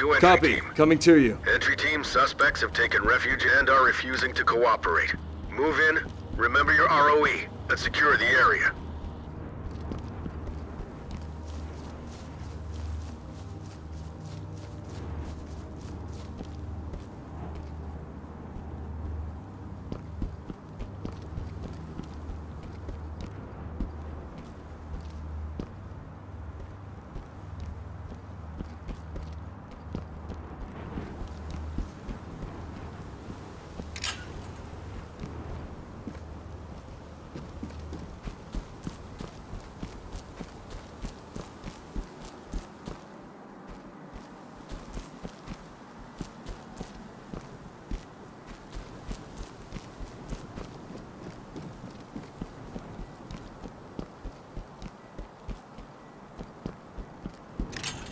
to entry Copy. team. Coming to you. Entry team suspects have taken refuge and are refusing to cooperate. Move in, remember your ROE, and secure the area.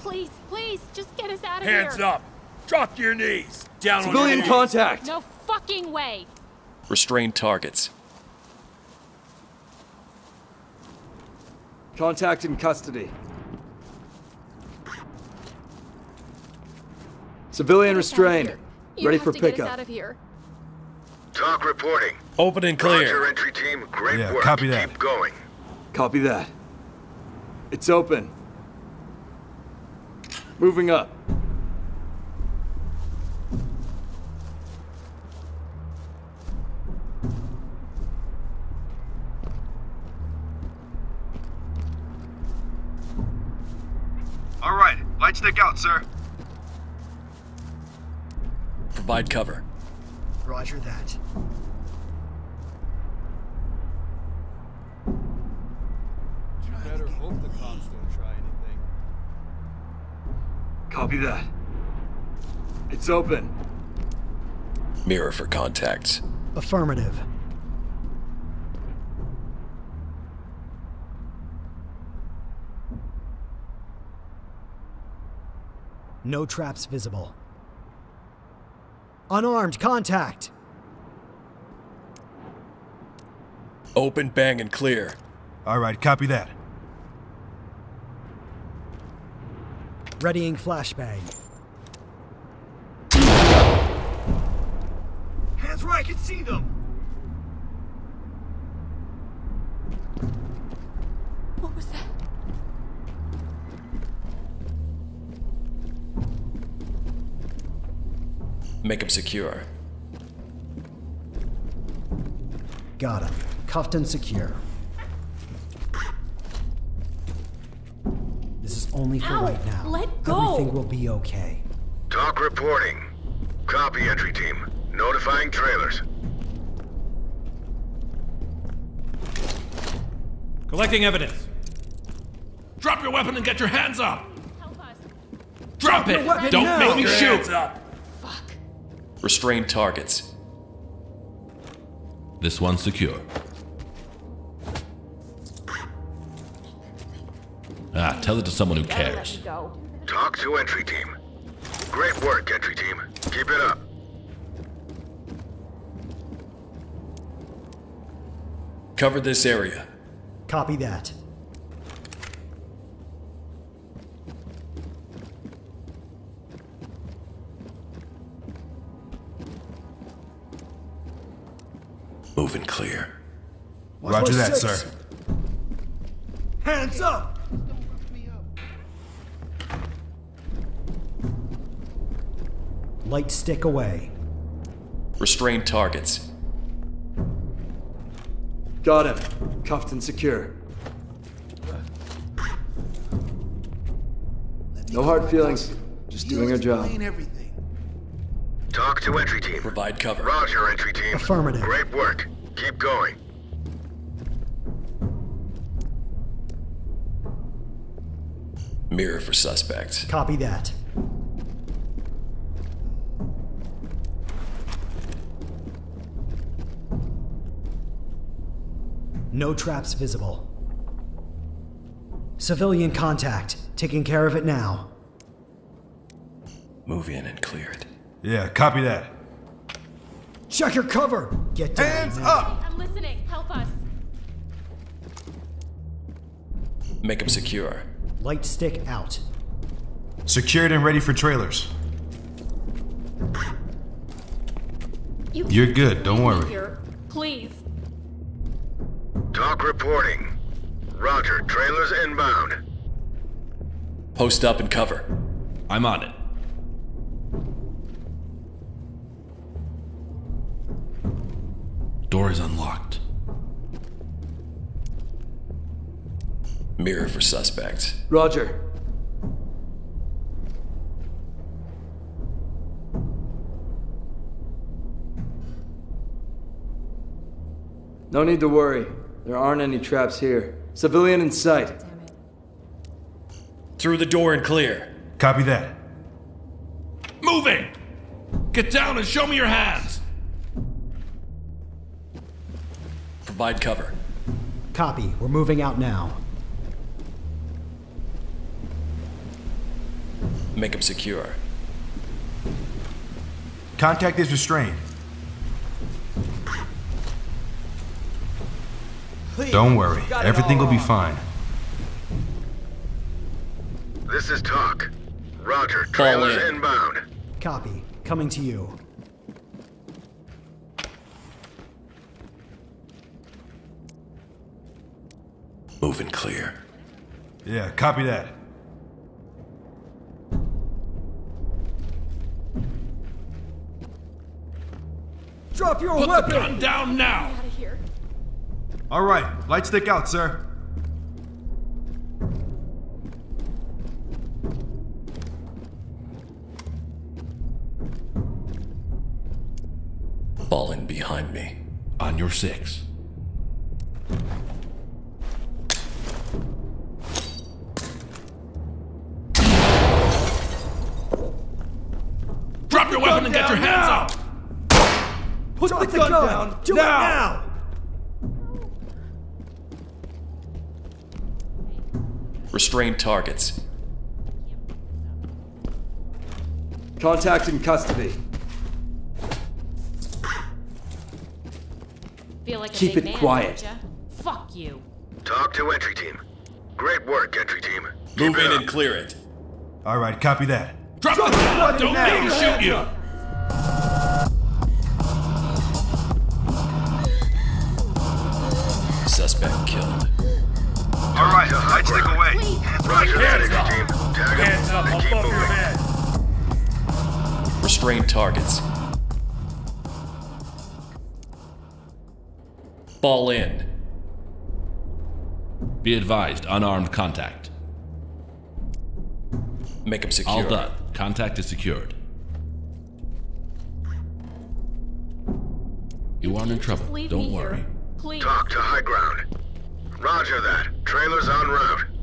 Please, please, just get us out of here. Hands up! Drop to your knees! Down on Civilian your knees! contact! No fucking way. Restrain targets. Contact in custody. Civilian Get us out of restrained. Ready for to get us pickup. out of here. TOC reporting. Open and Roger, clear. entry team. Great Yeah, work. copy that. Keep going. Copy that. It's open. Moving up. All right, light stick out, sir. Provide cover. Roger that. Copy that. It's open. Mirror for contacts. Affirmative. No traps visible. Unarmed contact. Open, bang, and clear. All right, copy that. Readying flashbang. Hands where I can see them. What was that? Make them secure. Got him. Cuffed and secure. Only for Ow, right now. let go. Everything will be okay. TOC reporting. Copy, entry team. Notifying trailers. Collecting evidence. Drop your weapon and get your hands up! Help us. Drop it! weapon Don't now. make me shoot! hands up. Fuck. Restrain targets. This one's secure. Ah, tell it to someone who cares. TOC to entry team. Great work, entry team. Keep it up. Cover this area. Copy that. Moving clear. Roger that, six. sir. Hands up. Light stick away. Restrain targets. Got him. Cuffed and secure. No hard feelings. Just doing our job. everything. TOC to entry team. Provide cover. Roger, entry team. Affirmative. Great work. Keep going. Mirror for suspects. Copy that. No traps visible. Civilian contact. Taking care of it now. Move in and clear it. Yeah, copy that. Check your cover! Get down. Hands now. up! I'm listening. Help us. Make them secure. Light stick out. Secured and ready for trailers. You You're good, don't worry. Here. Please. TOC reporting. Roger, trailers inbound. Post up and cover. I'm on it. Door is unlocked. Mirror for suspects. Roger. No need to worry. There aren't any traps here. Civilian in sight. Through the door and clear. Copy that. Moving! Get down and show me your hands! Provide cover. Copy. We're moving out now. Make him secure. Contact is restrained. Don't worry. Everything will be fine. This is TOC. Roger, Fall trailers in. inbound. Copy. Coming to you. Moving clear. Yeah, copy that. Drop your Put the weapon! gun down now! Out of here. All right, light stick out, sir. Falling behind me. On your six. Drop your weapon and get your hands up! Put the, gun, down! Do it now! Restrain targets. Contact in custody. Feel like a Keep big it man, quiet. don't ya? Fuck you. TOC to entry team. Great work, entry team. Keep Move it in up. and clear it. All right, copy that. Drop the gun! Don't make me shoot you! Roger that, entry team. Tag him and keep. Restrain targets. Fall in. Be advised, unarmed contact. Make him secure. All done. Contact is secured. You aren't in trouble. Don't worry. here. Please. TOC to high ground. Roger that. Trailers en route.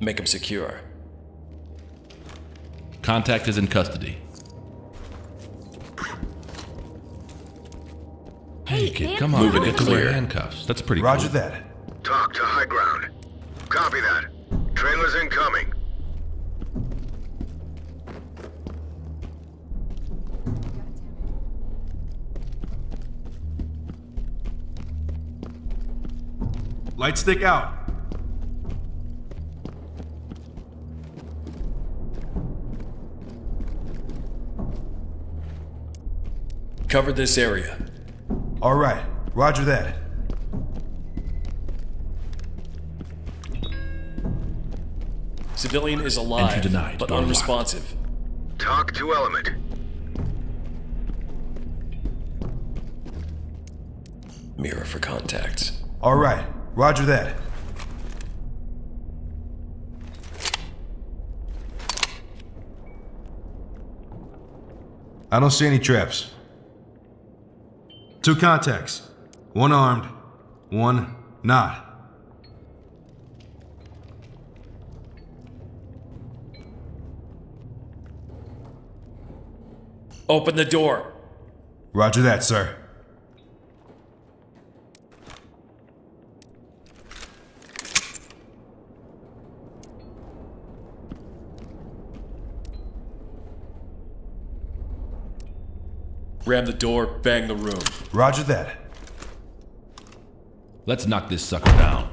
Make him secure. Contact is in custody. Hey, kid, come on. Moving Get to wear clear. handcuffs. That's pretty Roger cool. that. TOC to high ground. Copy that. Trailers incoming. Light stick out. Cover this area. All right, roger that. Civilian is alive, denied. but Door locked. unresponsive. TOC to element. Mirror for contacts. All right, roger that. I don't see any traps. Two contacts. One armed, one not. Open the door. Roger that, sir. Ram the door, bang the room. Roger that. Let's knock this sucker down.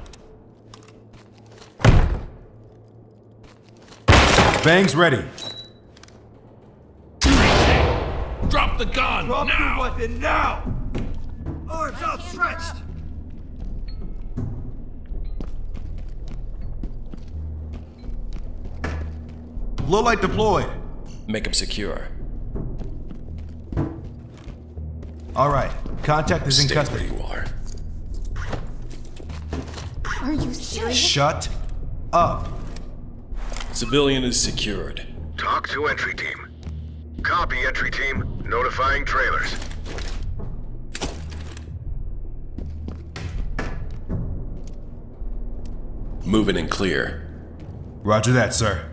Bang's ready. Drop the gun! Drop now! the weapon now! Arms outstretched! Low light deployed. Make him secure. All right. Contact is in Stay where custody. you are. Are you serious? Shut up. Civilian is secured. TOC to entry team. Copy entry team. Notifying trailers. Moving and clear. Roger that, sir.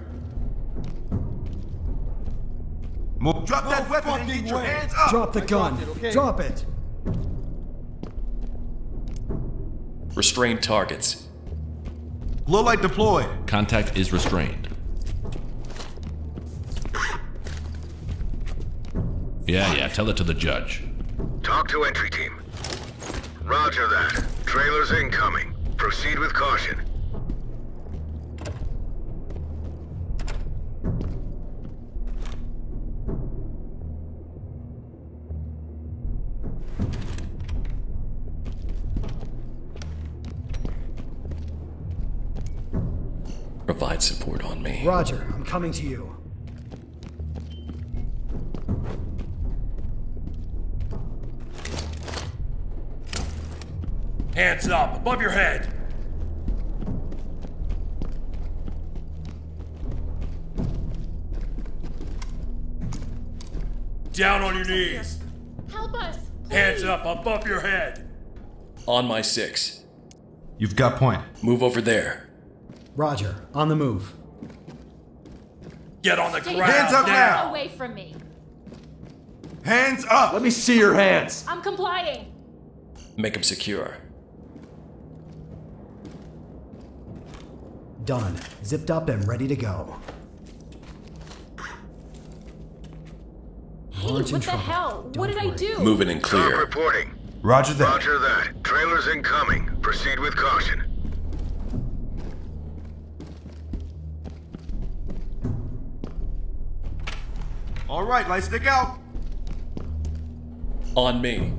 Move. Drop that weapon and get your hands up. Drop the gun. Drop it. Restrain targets. Low light deployed. Contact is restrained. Yeah, yeah, tell it to the judge. TOC to entry team. Roger that. Trailers incoming. Proceed with caution. Provide support on me. Roger, I'm coming to you. Hands up, above your head. Down on your knees. Help! Hands up, above your head. On my six. You've got point. Move over there. Roger, on the move. Get on the Stay ground Hands up now. Away from me. Hands up. Let me see your hands. I'm complying. Make them secure. Done. Zipped up and ready to go. Hey, Launch in what the trouble. hell? Don't what did I do? Moving and TOC clear. reporting. Roger that. Roger that. Trailers incoming. Proceed with caution. All right, light stick out. On me.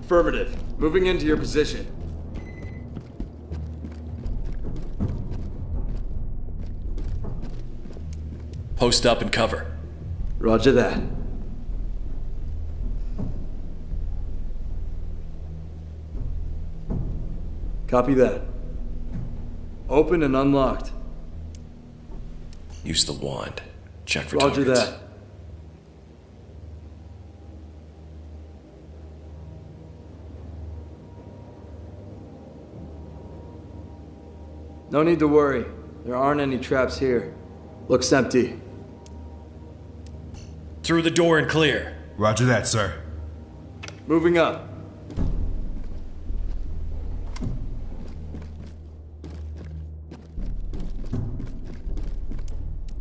Affirmative. Moving into your position. Post up and cover. Roger that. Copy that. Open and unlocked. Use the wand. Check for traps. Roger targets. that. No need to worry. There aren't any traps here. Looks empty. Through the door and clear. Roger that, sir. Moving up.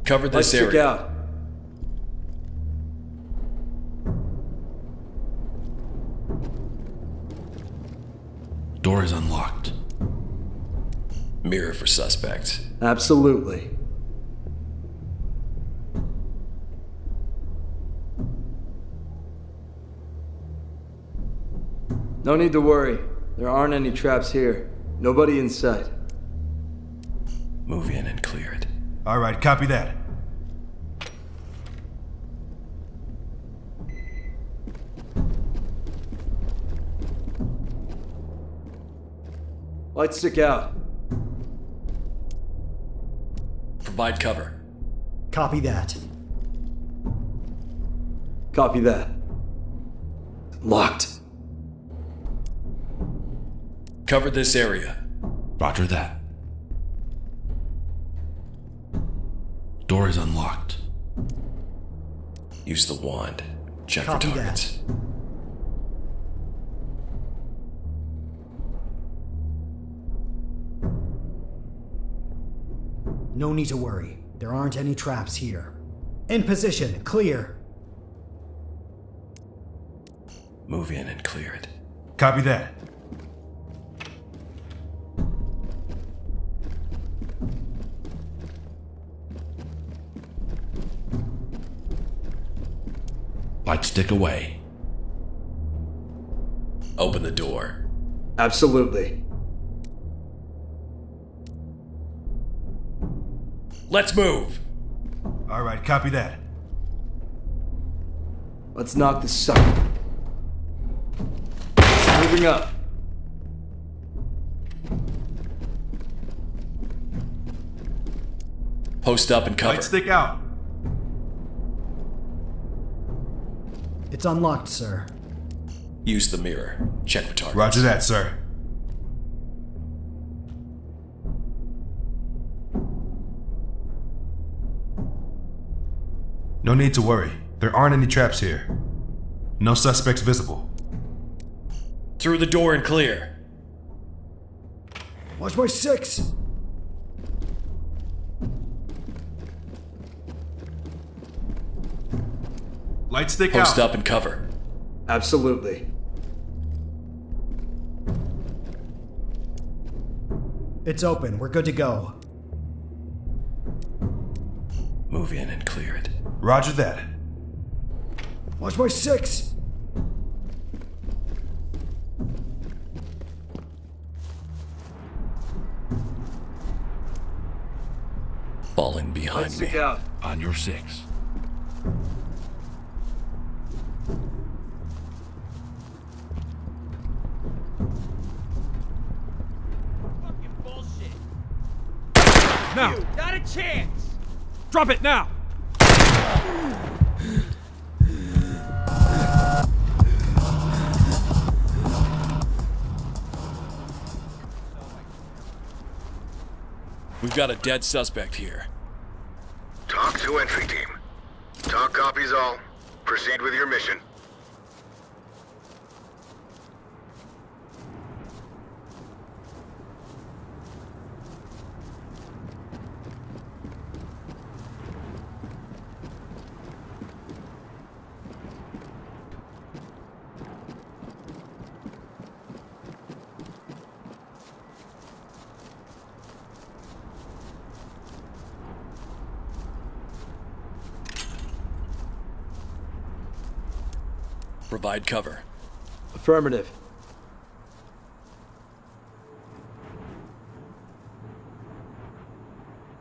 Cover Let's this check out. Door is unlocked. Mirror for suspects. Absolutely. No need to worry. There aren't any traps here. Nobody in sight. Move in and clear it. All right, copy that. Lights stick out. Provide cover. Copy that. Copy that. Locked. Cover this area. Roger that. Door is unlocked. Use the wand. Check Copy for that. No need to worry. There aren't any traps here. In position, clear. Move in and clear it. Copy that. Light stick away. Open the door. Absolutely. Let's move! All right, copy that. Let's knock this sucker. Moving up. Post up and cover. Light stick out. It's unlocked, sir. Use the mirror. Check for targets. Roger that, sir. No need to worry. There aren't any traps here. No suspects visible. Through the door and clear. Watch my six! Light stick Post out. up and cover. Absolutely. It's open. We're good to go. Move in and clear it. Roger that. Watch my six! Falling behind Let's me. out. On your six. Fucking bullshit. Now! Not a chance! Drop it now! We've got a dead suspect here. TOC to entry team. TOC copies all. Proceed with your mission. Provide cover. Affirmative.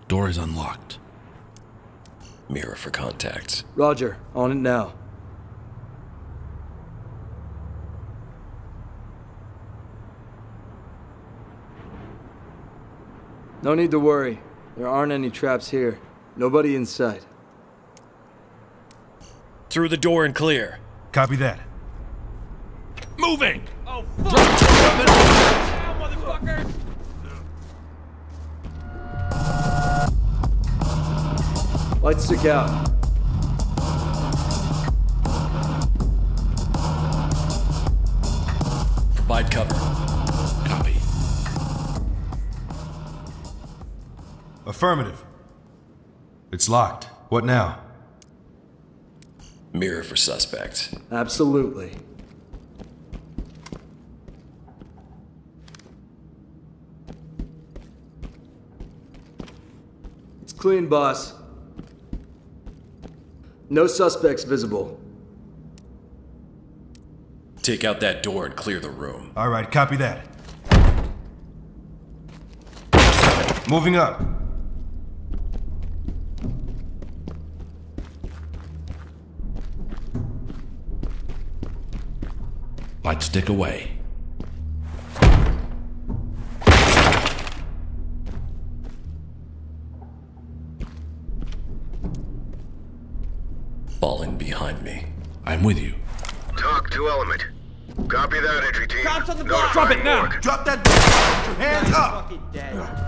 Door is unlocked. Mirror for contacts. Roger. On it now. No need to worry. There aren't any traps here. Nobody in sight. Through the door and clear. Copy that. Moving! Oh, fuck! Down, motherfucker! Light stick out. Provide cover. Copy. Affirmative. It's locked. What now? Mirror for suspects. Absolutely. It's clean, boss. No suspects visible. Take out that door and clear the room. All right, copy that. Moving up. Light stick away. Falling behind me. I'm with you. TOC to element. Copy that, entry team. Cops on the block. Drop it now. morgue. Drop that. Hands up.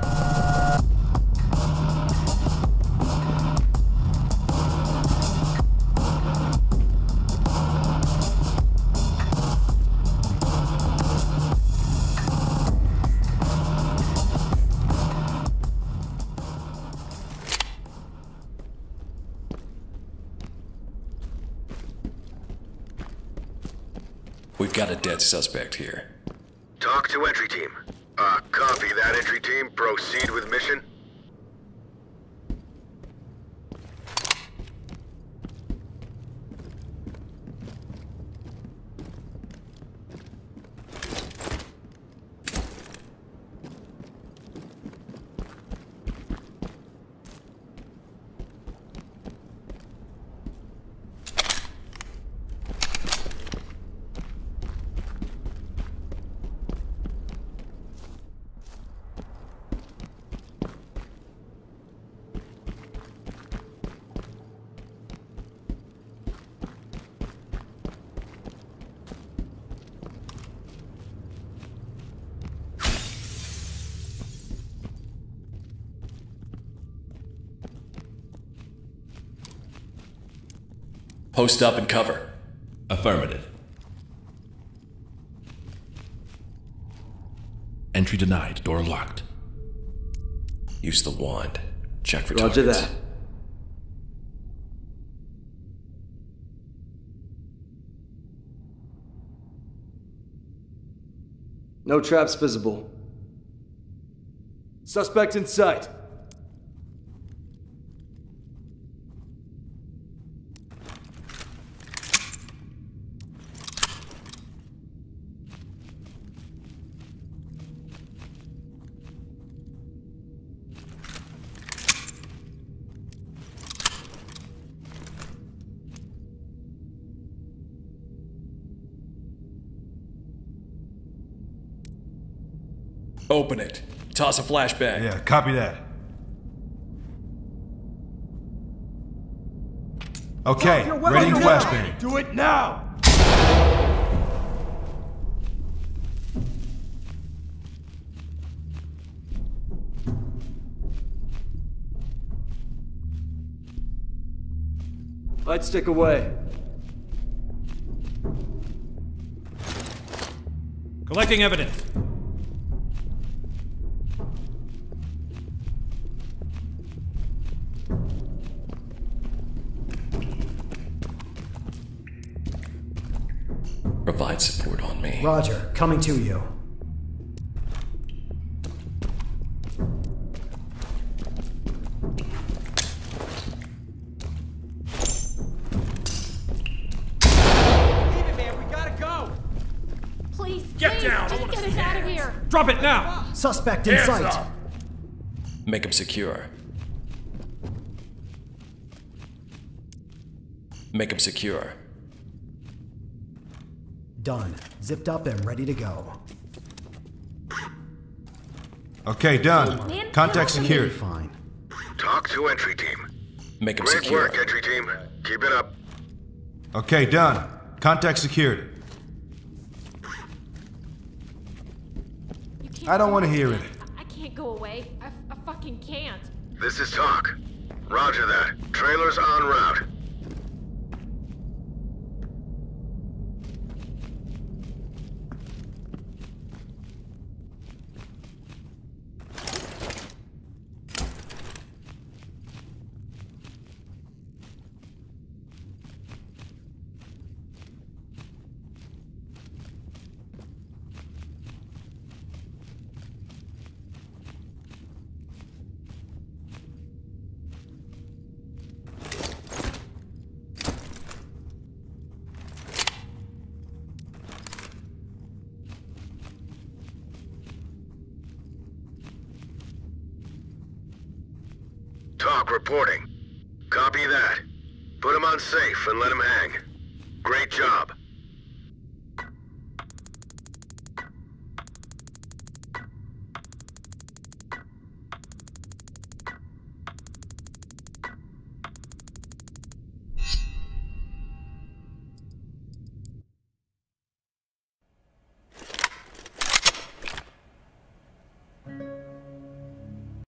We've got a dead suspect here. TOC to entry team. Uh, copy that, entry team. Proceed with mission. Post up and cover. Affirmative. Entry denied. Door locked. Use the wand. Check for Roger targets. that. No traps visible. Suspect in sight. Open it. Toss a flashbang. Yeah, copy that. Okay, your ready to flashbang. Do it now! Light stick away. Collecting evidence. Us out of hands. here. Drop it now! Suspect in Hands sight. up! Make him secure. Make him secure. Done. Zipped up and ready to go. Okay, done. Man, Contact get off secured. Fine. TOC to entry team. Make him Great secure. work, entry team. Keep it up. Okay, done. Contact secured. I don't wanna hear it. I I can't go away. I, I fucking can't. This is TOC. Roger that. Trailers on route. Reporting. Copy that. Put him on safe and let him hang. Great job.